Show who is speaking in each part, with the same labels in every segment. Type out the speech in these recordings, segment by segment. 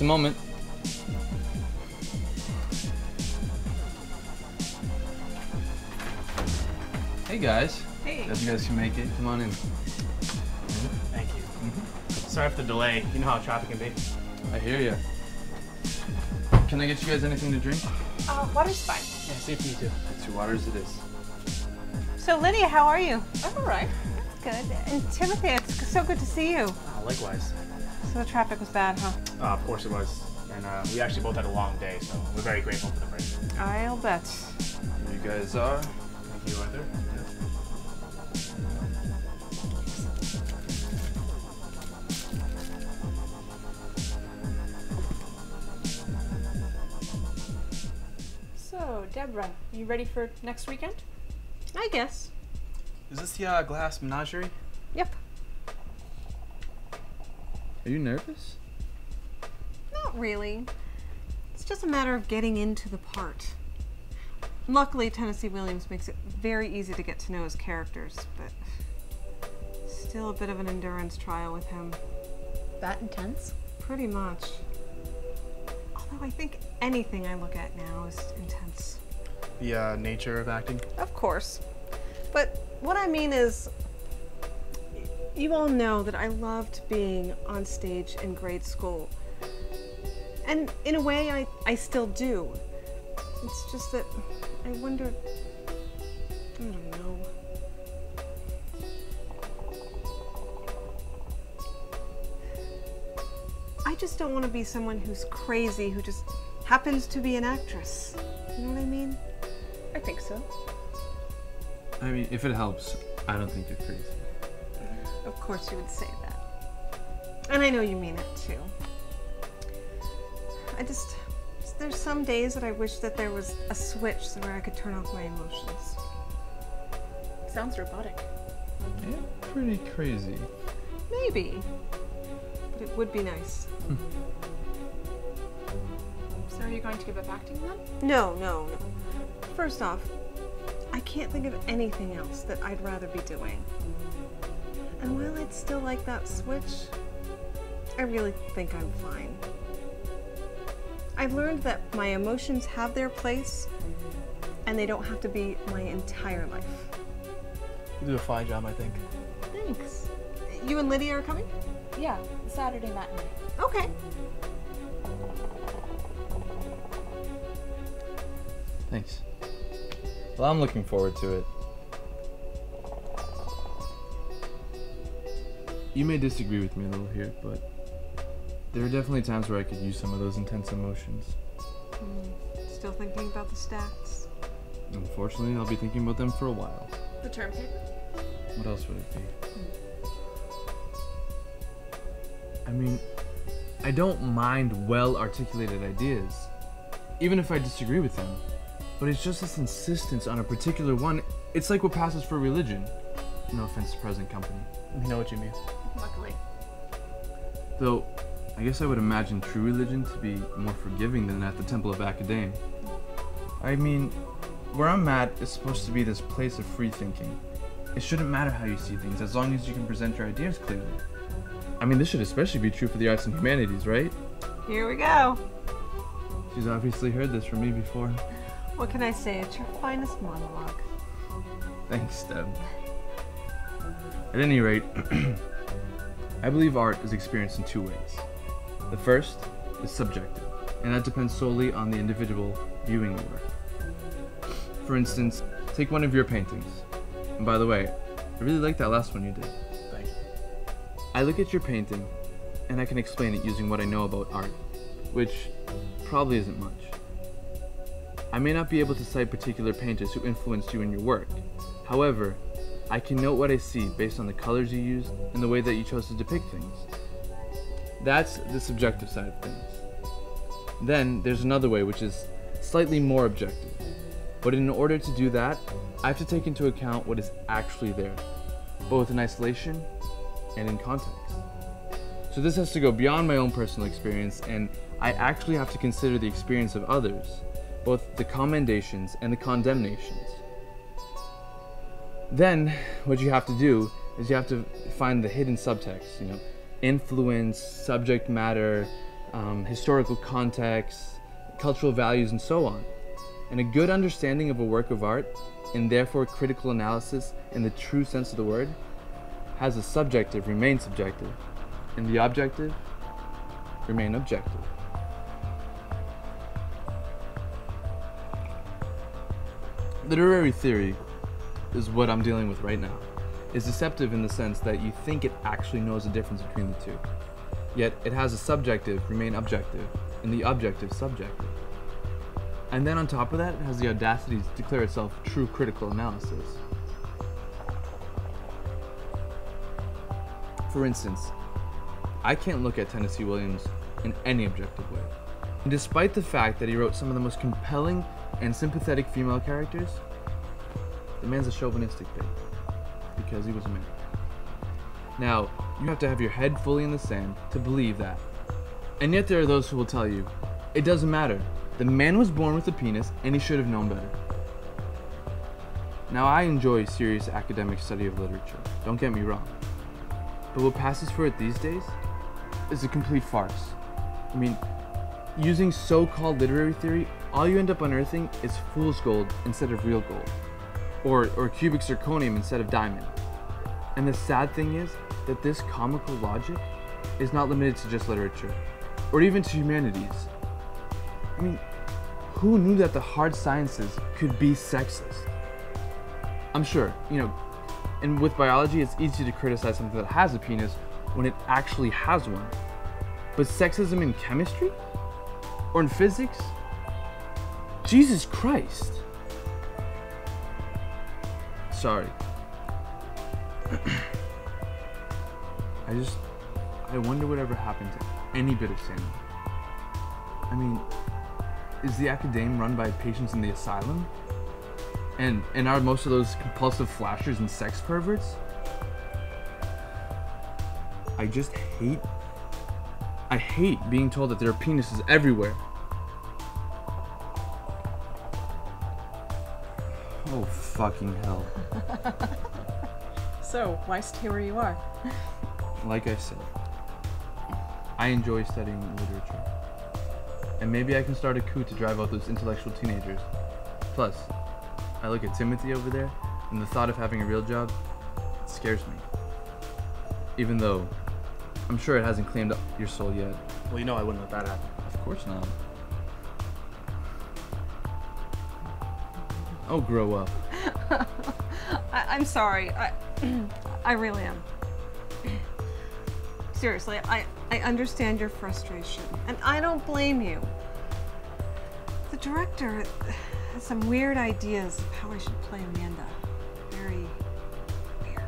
Speaker 1: Just a moment. Hey guys.
Speaker 2: Hey.
Speaker 1: Glad you guys can make it. Come on in.
Speaker 3: Thank you. Sorry for the delay. You know how traffic can be.
Speaker 1: I hear you. Can I get you guys anything to drink?
Speaker 2: Uh, water's fine.
Speaker 3: Yeah, same for you too.
Speaker 1: it's Two waters it is.
Speaker 2: So, Lydia, how are you?
Speaker 4: I'm all right.
Speaker 2: Good. And Timothy, it's so good to see you.
Speaker 3: Uh, likewise.
Speaker 2: So the traffic was bad, huh?
Speaker 3: Uh, of course it was. And uh, we actually both had a long day, so we're very grateful for the break.
Speaker 2: I'll bet.
Speaker 1: You guys are.
Speaker 3: Thank you, Arthur.
Speaker 4: So, Deborah, you ready for next weekend?
Speaker 2: I guess.
Speaker 3: Is this the uh, glass menagerie?
Speaker 2: Yep.
Speaker 1: Are you nervous?
Speaker 2: Not really. It's just a matter of getting into the part. Luckily, Tennessee Williams makes it very easy to get to know his characters, but still a bit of an endurance trial with him.
Speaker 4: That intense?
Speaker 2: Pretty much. Although I think anything I look at now is intense.
Speaker 3: The uh, nature of acting?
Speaker 2: Of course. But what I mean is, you all know that I loved being on stage in grade school. And in a way, I, I still do. It's just that I wonder. I don't know. I just don't want to be someone who's crazy who just happens to be an actress. You know what I mean?
Speaker 4: I think so.
Speaker 1: I mean, if it helps, I don't think you're crazy.
Speaker 2: Of course, you would say that. And I know you mean it too. I just. There's some days that I wish that there was a switch so where I could turn off my emotions.
Speaker 4: Sounds robotic.
Speaker 1: Yeah, pretty crazy.
Speaker 2: Maybe. But it would be nice.
Speaker 4: So, are you going to give up acting then?
Speaker 2: No, no, no. First off, I can't think of anything else that I'd rather be doing. And while I'd still like that switch, I really think I'm fine. I've learned that my emotions have their place, and they don't have to be my entire life.
Speaker 3: You do a fine job, I think.
Speaker 2: Thanks. You and Lydia are coming?
Speaker 4: Yeah, Saturday matinee.
Speaker 2: Okay.
Speaker 1: Thanks. Well, I'm looking forward to it. You may disagree with me a little here, but there are definitely times where I could use some of those intense emotions. Hmm.
Speaker 2: Still thinking about the stats?
Speaker 1: Unfortunately, I'll be thinking about them for a while.
Speaker 4: The term paper?
Speaker 1: What else would it be? Hmm. I mean, I don't mind well articulated ideas, even if I disagree with them. But it's just this insistence on a particular one. It's like what passes for religion. No offense to present company.
Speaker 3: You know what you mean.
Speaker 4: Luckily.
Speaker 1: Though, I guess I would imagine true religion to be more forgiving than at the Temple of Academe. I mean, where I'm at is supposed to be this place of free thinking. It shouldn't matter how you see things as long as you can present your ideas clearly. I mean, this should especially be true for the arts and humanities, right?
Speaker 2: Here we go.
Speaker 1: She's obviously heard this from me before.
Speaker 2: What can I say? It's your finest monologue.
Speaker 1: Thanks, Deb. At any rate, I believe art is experienced in two ways. The first is subjective, and that depends solely on the individual viewing the work. For instance, take one of your paintings. And by the way, I really like that last one you did.
Speaker 3: Thank you.
Speaker 1: I look at your painting, and I can explain it using what I know about art, which probably isn't much. I may not be able to cite particular painters who influenced you in your work. However, I can note what I see based on the colors you used and the way that you chose to depict things. That's the subjective side of things. Then there's another way which is slightly more objective. But in order to do that, I have to take into account what is actually there, both in isolation and in context. So this has to go beyond my own personal experience, and I actually have to consider the experience of others, both the commendations and the condemnations. Then, what you have to do is you have to find the hidden subtext, you know, influence, subject matter, um, historical context, cultural values, and so on. And a good understanding of a work of art, and therefore critical analysis in the true sense of the word, has a subjective remain subjective, and the objective remain objective. Literary theory is what I'm dealing with right now. Is deceptive in the sense that you think it actually knows the difference between the two. Yet it has a subjective remain objective, and the objective subjective. And then on top of that, it has the audacity to declare itself true critical analysis. For instance, I can't look at Tennessee Williams in any objective way. And despite the fact that he wrote some of the most compelling and sympathetic female characters, the man's a chauvinistic pig. Because he was a man. Now, you have to have your head fully in the sand to believe that. And yet there are those who will tell you, it doesn't matter. The man was born with a penis and he should have known better. Now, I enjoy serious academic study of literature, don't get me wrong. But what passes for it these days is a complete farce. I mean, using so called literary theory, all you end up unearthing is fool's gold instead of real gold, or, or cubic zirconium instead of diamond. And the sad thing is that this comical logic is not limited to just literature, or even to humanities. I mean, who knew that the hard sciences could be sexist? I'm sure, you know, and with biology, it's easy to criticize something that has a penis when it actually has one. But sexism in chemistry? Or in physics? Jesus Christ. Sorry. I just. I wonder whatever happened to any bit of sanity. I mean, is the academe run by patients in the asylum? And and are most of those compulsive flashers and sex perverts? I just hate I hate being told that there are penises everywhere. Oh fucking hell.
Speaker 2: So, why stay where you are?
Speaker 1: Like I said, I enjoy studying literature. And maybe I can start a coup to drive out those intellectual teenagers. Plus, I look at Timothy over there, and the thought of having a real job scares me. Even though I'm sure it hasn't claimed your soul yet.
Speaker 3: Well, you know I wouldn't let that happen.
Speaker 1: Of course not. Oh, grow up.
Speaker 2: I, I'm sorry. I, I really am. Seriously, I, I understand your frustration, and I don't blame you. The director has some weird ideas of how I should play Amanda. Very weird.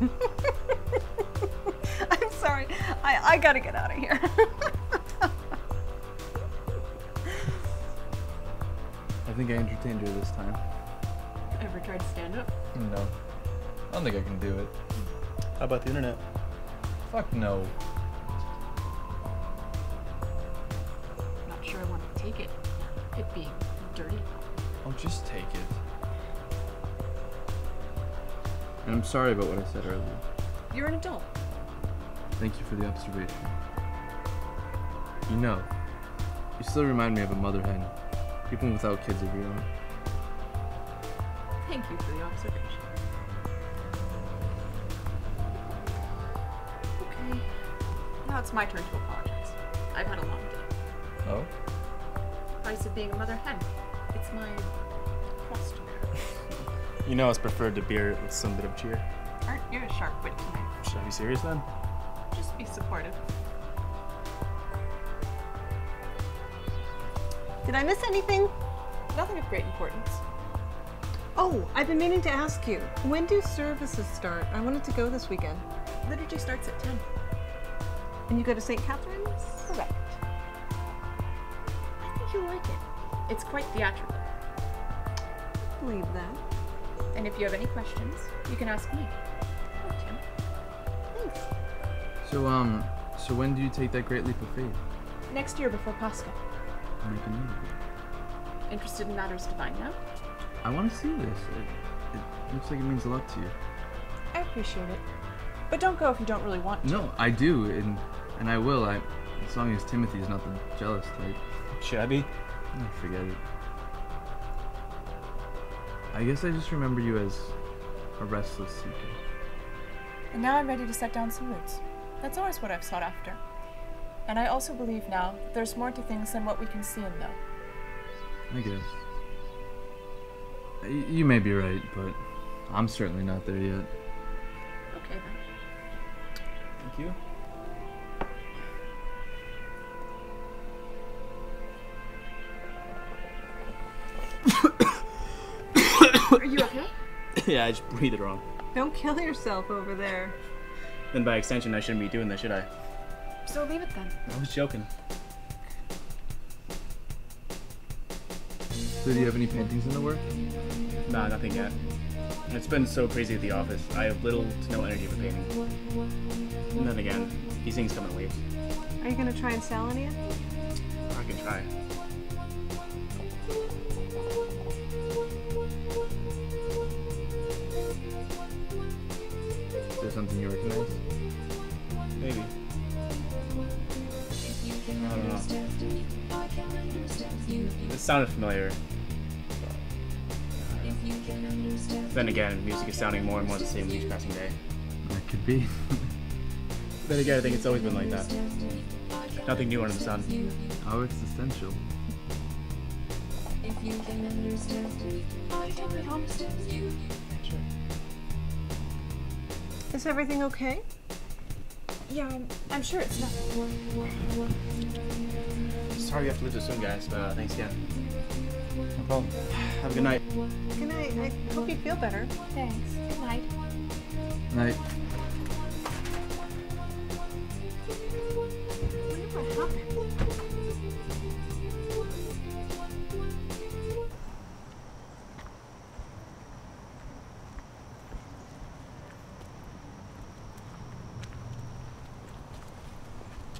Speaker 2: I'm sorry. I, I gotta get out of here.
Speaker 1: think I entertained her this time.
Speaker 4: Ever tried to stand up?
Speaker 1: No. I don't think I can do it.
Speaker 3: How about the internet?
Speaker 1: Fuck no.
Speaker 4: Not sure I want to take it. It being dirty.
Speaker 1: Oh, just take it. And I'm sorry about what I said earlier.
Speaker 4: You're an adult.
Speaker 1: Thank you for the observation. You know, you still remind me of a mother hen, even without kids of your own.
Speaker 4: Thank you for the observation. Okay. Now it's my turn to apologize. I've had a long day.
Speaker 1: Oh?
Speaker 4: Price of being a mother hen. It's my crust.
Speaker 3: You know it's preferred to beer with some bit of cheer.
Speaker 4: Aren't you a sharp wit tonight?
Speaker 3: Should I be serious then?
Speaker 4: Just be supportive.
Speaker 2: Did I miss anything?
Speaker 4: Nothing of great importance.
Speaker 2: Oh, I've been meaning to ask you. When do services start? I wanted to go this weekend.
Speaker 4: Liturgy starts at 10.
Speaker 2: And you go to St. Catherine's?
Speaker 4: Correct. I think you'll like it. It's quite theatrical.
Speaker 2: Believe that.
Speaker 4: And if you have any questions, you can ask me. Or Tim.
Speaker 2: Thanks.
Speaker 1: So, um, so when do you take that great leap of faith?
Speaker 4: Next year before Pascha.
Speaker 1: Make a note of it.
Speaker 4: Interested in matters divine now?
Speaker 1: I want to see this. It, it looks like it means a lot to you.
Speaker 4: I appreciate it. But don't go if you don't really want to.
Speaker 1: No, I do, and and I will. I, as long as Timothy's not the jealous type.
Speaker 3: Should I?
Speaker 1: Oh, forget it. I guess I just remember you as a restless seeker.
Speaker 4: And now I'm ready to set down some roots. That's always what I've sought after. And I also believe now that there's more to things than what we can see and know.
Speaker 1: I guess. You may be right, but I'm certainly not there yet.
Speaker 5: Okay then.
Speaker 3: Thank you.
Speaker 5: Are you okay?
Speaker 3: yeah, I just breathed it wrong.
Speaker 2: Don't kill yourself over there.
Speaker 3: Then by extension, I shouldn't be doing this, should I?
Speaker 5: So leave it then.
Speaker 3: I was joking.
Speaker 1: So, do you have any paintings in the work?
Speaker 3: Nah, nothing yet. It's been so crazy at the office. I have little to no energy for painting. And then again, these things come in waves.
Speaker 2: Are you gonna try and sell any of them?
Speaker 3: I can try. Sounded familiar. Then again, music is sounding more and more the same each passing day.
Speaker 1: That could be.
Speaker 3: Then again, I think it's always been like that. Nothing new under the sun.
Speaker 1: How existential.
Speaker 2: Is everything okay?
Speaker 4: Yeah, I'm, I'm sure it's not.
Speaker 3: Sorry you have to leave so soon, guys, but uh, thanks again. No problem. Have a good night.
Speaker 2: Good night. I hope you feel better.
Speaker 4: Thanks. Good night.
Speaker 1: Night.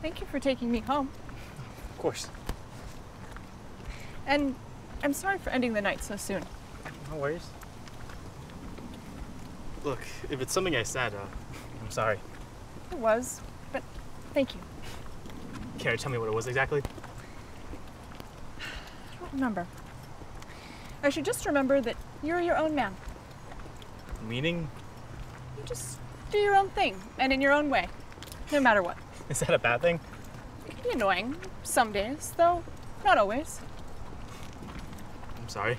Speaker 4: Thank you for taking me home.
Speaker 3: Of course.
Speaker 4: And I'm sorry for ending the night so soon.
Speaker 3: No worries. Look, if it's something I said, uh, I'm sorry.
Speaker 4: It was, but thank you.
Speaker 3: Care to tell me what it was exactly?
Speaker 4: I don't remember. I should just remember that you're your own man.
Speaker 3: Meaning?
Speaker 4: You just do your own thing and in your own way, no matter what.
Speaker 3: Is that a bad thing?
Speaker 4: It can be annoying some days, though not always.
Speaker 3: I'm sorry.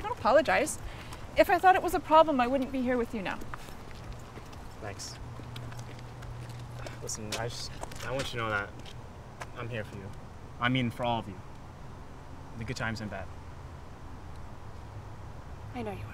Speaker 4: Don't apologize. If I thought it was a problem, I wouldn't be here with you now.
Speaker 3: Thanks. Listen, I just I want you to know that I'm here for you. I mean, for all of you. The good times and bad.
Speaker 4: I know you are.